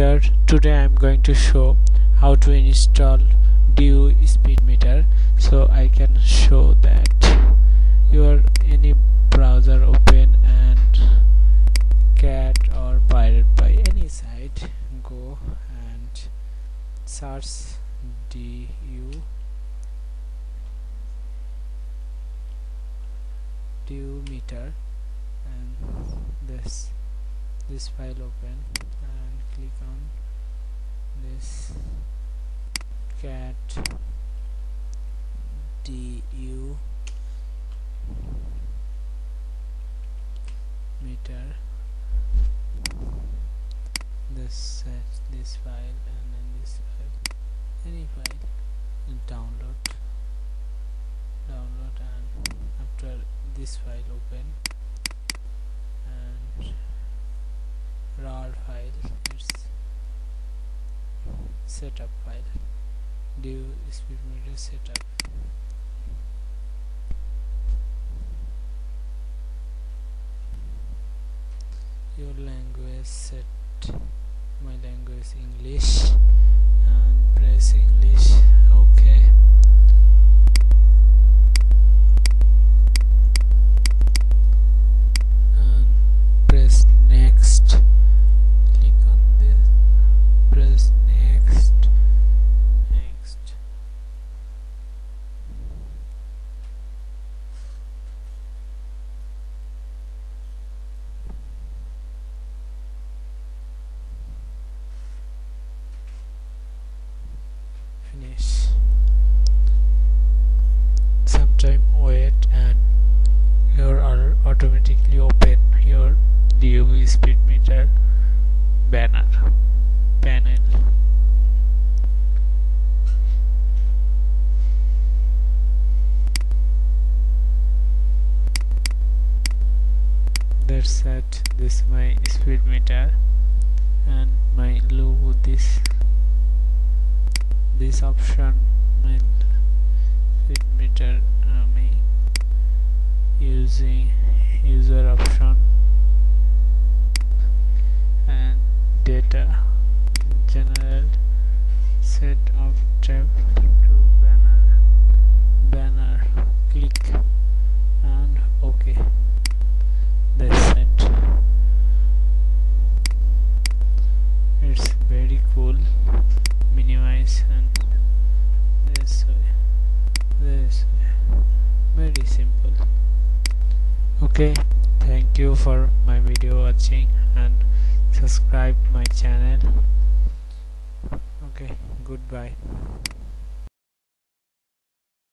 today I'm going to show how to install DU speed meter. So I can show that your any browser open and cat or Pirate Bay any site go and search DU DU meter and this this file open click on this cat du meter. This set this file and then this file. Any file. And download. Download and after this file open. And rar file setup file. DU speed meter setup your language set. My language English. And press English okay and press next click on this press next next finish sometime wait and here are automatically open your DUV speed meter banner. Panel that's set. This my speed meter and my low this this option my speed meter uh, using user option and data general set of tab to banner banner click and ok that's it it's very cool minimize and this way this way very simple okay thank you for my video watching and subscribe my channel. Okay goodbye